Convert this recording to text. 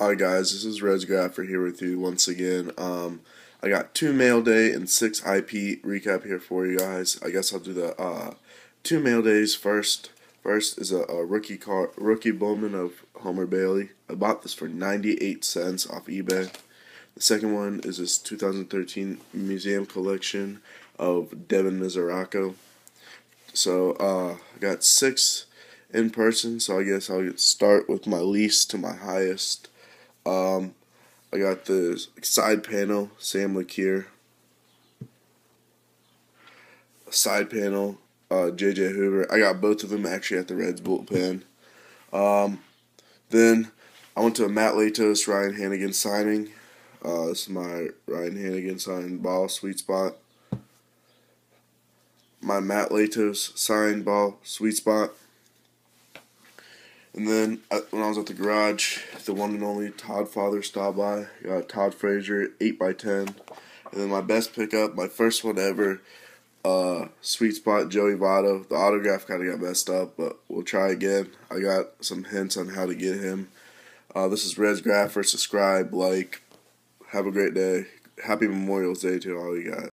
Alright guys, this is Rez Graffer here with you once again. Um, I got two mail day and six IP recap here for you guys. I guess I'll do the uh, two mail days first. First is a, a rookie car, rookie Bowman of Homer Bailey. I bought this for 98 cents off eBay. The second one is this 2013 museum collection of Devin Mesoraco. So uh, I got six in person, so I guess I'll start with my least to my highest. Um, I got the side panel, Sam LeCure. Side panel, uh, JJ Hoover. I got both of them actually at the Reds bullpen. Um, then I went to a Matt Latos, Ryan Hanigan signing. Uh, this is my Ryan Hanigan signed ball, sweet spot. My Matt Latos signed ball, sweet spot. And then uh, when I was at the garage, the one and only Toddfather stopped by. Got Todd Frazier, 8x10. And then my best pickup, my first one ever, uh, Sweet Spot Joey Votto. The autograph kind of got messed up, but we'll try again. I got some hints on how to get him. Uh, this is Rez Graffer. Subscribe, like. Have a great day. Happy Memorial Day to all you guys.